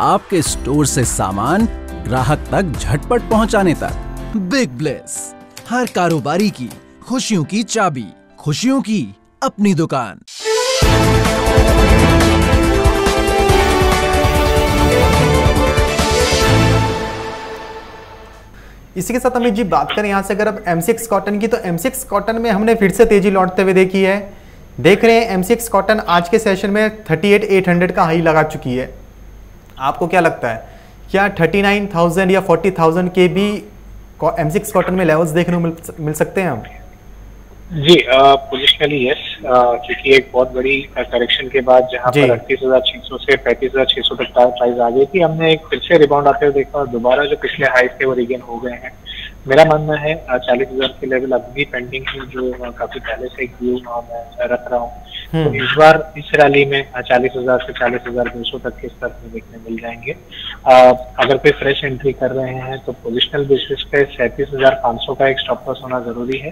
आपके स्टोर से सामान ग्राहक तक झटपट पहुँचाने तक। बिग ब्लेस हर कारोबारी की खुशियों की चाबी खुशियों की अपनी दुकान। इसी के साथ अमित जी बात करें यहाँ से अगर अब एम कॉटन की तो एम कॉटन में हमने फिर से तेज़ी लौटते हुए देखी है। देख रहे हैं एम कॉटन आज के सेशन में 38,800 का हाई लगा चुकी है। आपको क्या लगता है? क्या 39,000 या 40,000 के भी एम कॉटन में लेवल्स देखने को मिल, मिल सकते हैं हम? जी पोजिशनली यस क्योंकि एक बहुत बड़ी करेक्शन के बाद जहाँ पर अड़तीस हज़ार छह सौ से पैंतीस हज़ार छह सौ तक प्राइस आ गई थी हमने एक फिर से रिबाउंड आते हुए देखा और दोबारा जो पिछले हाई थे वो रिगेन हो गए हैं। मेरा मानना है चालीस हज़ार के लेवल अभी भी पेंडिंग है जो काफ़ी पहले से एक व्यू मैं रख रहा हूँ। तो हम्म। इस बार इस रैली में चालीस हज़ार से चालीस हज़ार दो सौ तक के स्तर में देखने मिल जाएँगे। अगर कोई फ्रेश एंट्री कर रहे हैं तो पोजिशनल बेसिस पे सैंतीस हज़ार पाँच सौ का एक स्टॉप लॉस होना ज़रूरी है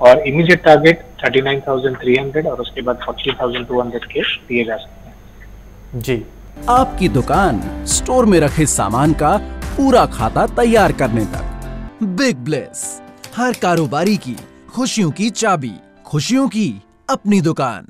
और immediate target thirty nine thousand three hundred और उसके बाद फोर्टी थाउज़ेंड टू हंड्रेड के दिए जा सकते हैं। जी। आपकी दुकान स्टोर में रखे सामान का पूरा खाता तैयार करने तक। बिग ब्लेस हर कारोबारी की खुशियों की चाबी खुशियों की अपनी दुकान।